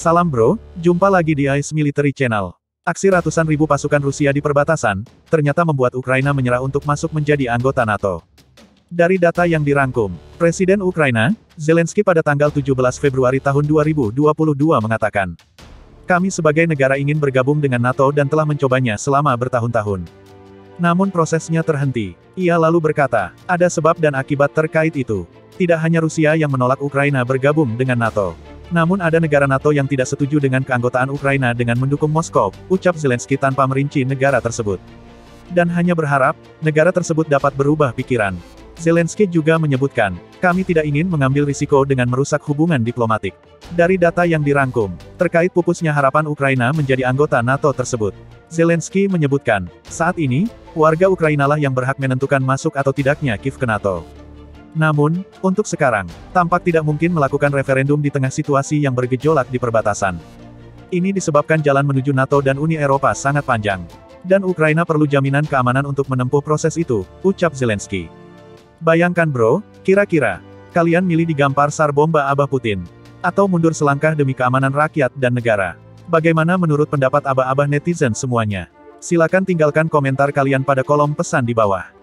Salam bro, jumpa lagi di Ice Military Channel. Aksi ratusan ribu pasukan Rusia di perbatasan, ternyata membuat Ukraina menyerah untuk masuk menjadi anggota NATO. Dari data yang dirangkum, Presiden Ukraina, Zelensky pada tanggal 17 Februari tahun 2022 mengatakan, Kami sebagai negara ingin bergabung dengan NATO dan telah mencobanya selama bertahun-tahun. Namun prosesnya terhenti. Ia lalu berkata, ada sebab dan akibat terkait itu. Tidak hanya Rusia yang menolak Ukraina bergabung dengan NATO. Namun ada negara NATO yang tidak setuju dengan keanggotaan Ukraina dengan mendukung Moskow, ucap Zelensky tanpa merinci negara tersebut. Dan hanya berharap, negara tersebut dapat berubah pikiran. Zelensky juga menyebutkan, kami tidak ingin mengambil risiko dengan merusak hubungan diplomatik. Dari data yang dirangkum, terkait pupusnya harapan Ukraina menjadi anggota NATO tersebut. Zelensky menyebutkan, saat ini, warga Ukraina lah yang berhak menentukan masuk atau tidaknya Kiev ke NATO. Namun, untuk sekarang, tampak tidak mungkin melakukan referendum di tengah situasi yang bergejolak di perbatasan. Ini disebabkan jalan menuju NATO dan Uni Eropa sangat panjang. Dan Ukraina perlu jaminan keamanan untuk menempuh proses itu, ucap Zelensky. Bayangkan bro, kira-kira, kalian milih digampar sar bomba abah Putin. Atau mundur selangkah demi keamanan rakyat dan negara. Bagaimana menurut pendapat abah-abah netizen semuanya? Silakan tinggalkan komentar kalian pada kolom pesan di bawah.